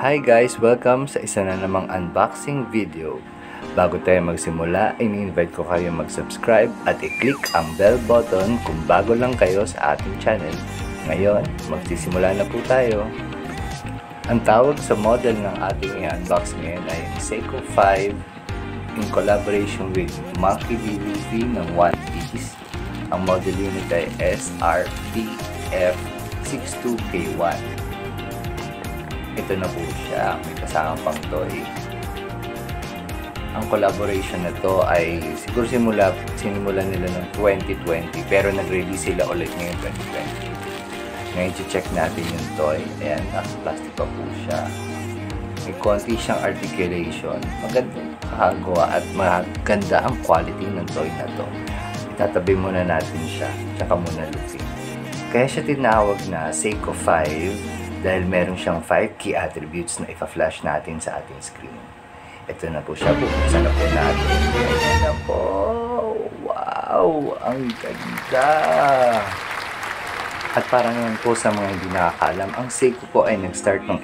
Hi guys! Welcome sa isa na namang unboxing video. Bago tayo magsimula, ini-invite ko kayo mag-subscribe at i-click ang bell button kung bago lang kayo sa ating channel. Ngayon, magsisimula na po tayo. Ang tawag sa model ng ating i-unbox ngayon ay Seiko 5 in collaboration with Monkey DVV ng One Piece. Ang model unit ay SRPF62K1. Ito na po siya. May kasama pang toy. Ang collaboration na to ay siguro simula, sinimula nila noong 2020 pero nag-release sila ulit ngayon 2020. Ngayon check natin yung toy. Ayan, naka-plastic pa po siya. May konti siyang articulation. Maganda nakagawa at maganda ang quality ng toy na to. Itatabi muna natin siya, tsaka muna lupin. Kaya siya tinawag na Seiko 5 dahil meron siyang 5 key attributes na ipa-flash natin sa ating screen. Ito na po siya, bubuksan na po natin. Ayan na po! Wow! Ang ganda! At para naman po sa mga hindi nakakalam, ang Seiko po ay nag-start noong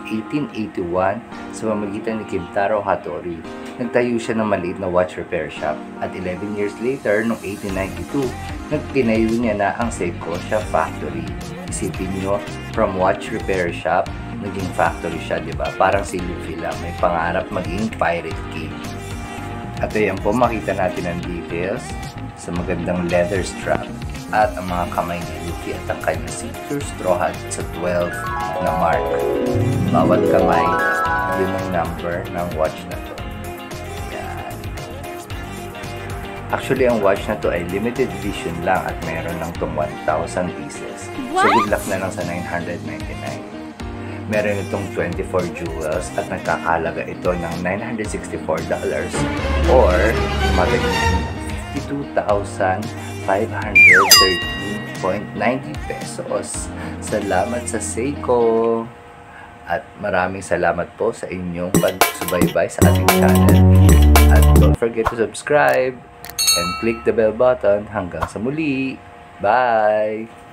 1881 sa pamagitan ni Kintaro Hattori. Nagtayo siya ng maliit na watch repair shop at 11 years later, noong 1892, nagtinayo niya na ang Seiko Shop Factory. Isipin nyo, from watch repair shop, naging factory siya, di ba? Parang si Lufila, may pangarap maging pirate king. At ayan po, makita natin ang details sa magandang leather strap at ang mga kamay ni Luffy at ang kanyang signature straw hat sa 12 na mark. Bawat kamay, yun ang number ng watch na to. Yan. Actually, ang watch na to ay limited edition lang at meron lang tong 1,000 pieces. So, good luck na lang sa 999. Meron itong 24 jewels at nagkakalaga ito ng $964 or matagin 52,513.90 pesos. Salamat sa Seiko! At maraming salamat po sa inyong pagsubaybay sa ating channel. At don't forget to subscribe and click the bell button hanggang sa muli. Bye!